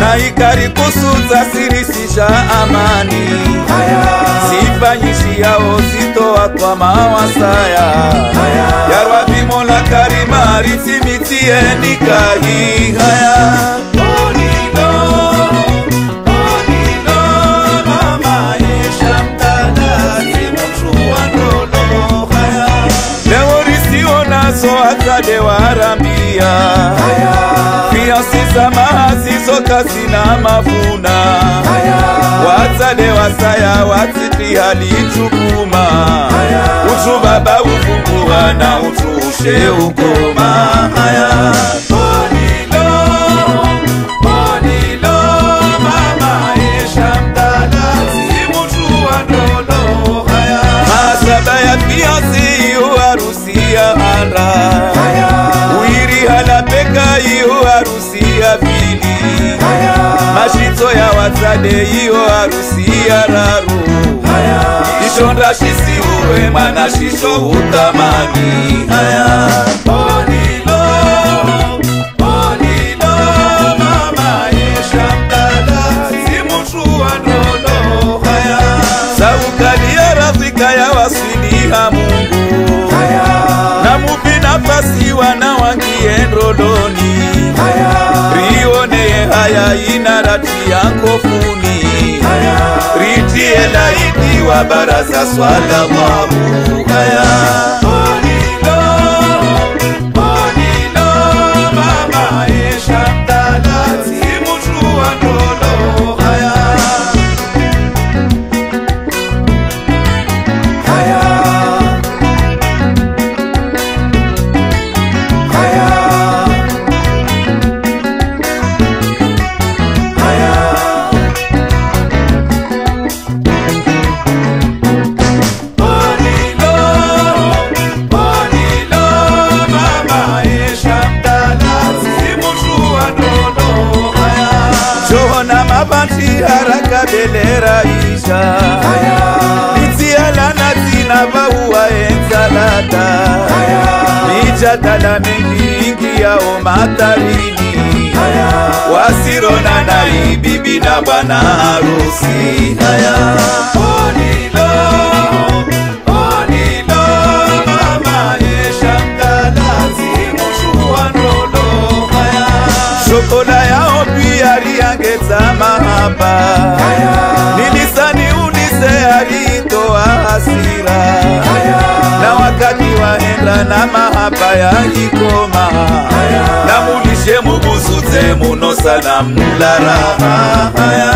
na ikarikusu zasirishija amani. Sifa nyishi yao zitoa kwa mawasaya. Yarwavimola karima ritimitiendikahi haya kasi na mavuna watsale wasaya watsiti halichukuma utu baba ufunguwa na utu ushe ukoma aya. Uiri halapeka iyo harusi mhatso yawadzade iyo harusi yararo. Ishonda shisiurwe mwana shisho utamani aya. Oh. Ina rati yankofuni ritie laiti wa baraza swala mwamu. Haya eneraisha nitialana tinavauwa ensalata mijadala mingi ingi yao matarini wasirona na ibibi na bwana harusi shokola yao pia liangeza mahaba. na mahapa ya kikoma namulishe mugusutse munosana mlarama. aya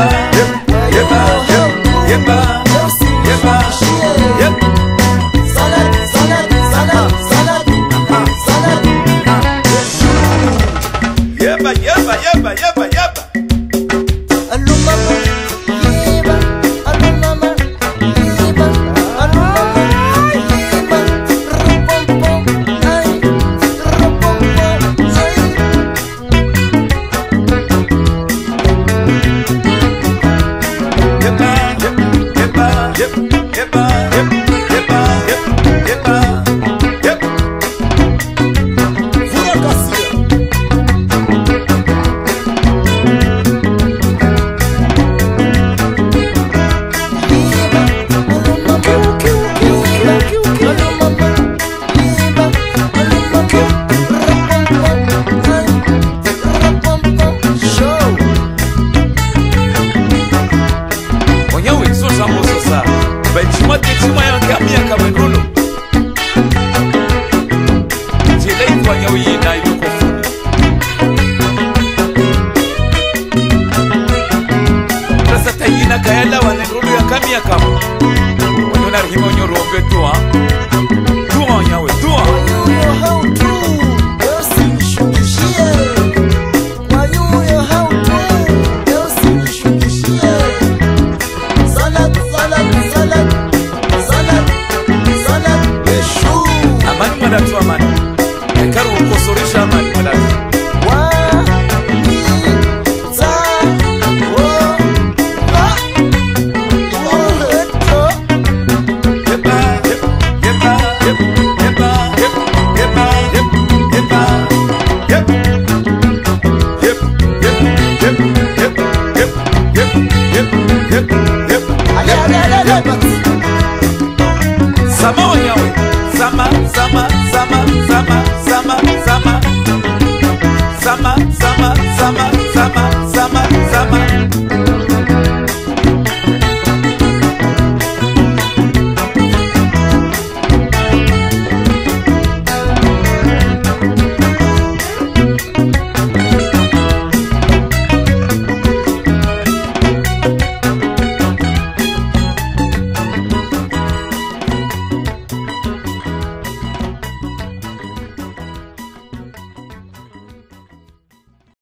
Yeah. 有一带